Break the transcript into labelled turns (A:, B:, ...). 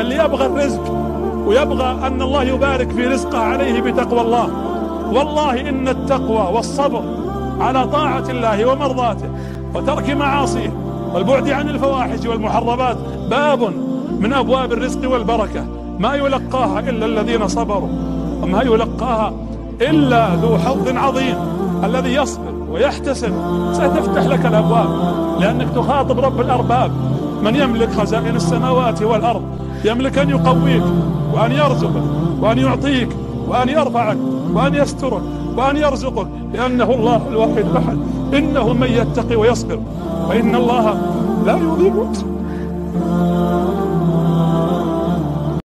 A: اللي يبغى الرزق ويبغى أن الله يبارك في رزقه عليه بتقوى الله. والله إن التقوى والصبر على طاعة الله ومرضاته وترك معاصيه والبعد عن الفواحش والمحرمات باب من أبواب الرزق والبركة. ما يلقاها إلا الذين صبروا. وما يلقاها إلا ذو حظ عظيم. الذي يصبر ويحتسب. ستفتح لك الأبواب لأنك تخاطب رب الأرباب. من يملك خزائن السماوات والأرض يملك أن يقويك وأن يرزقك وأن يعطيك وأن يرفعك وأن يسترك وأن يرزقك لأنه الله الواحد الأحد إنه من يتقي ويصبر فإن الله لا يضيع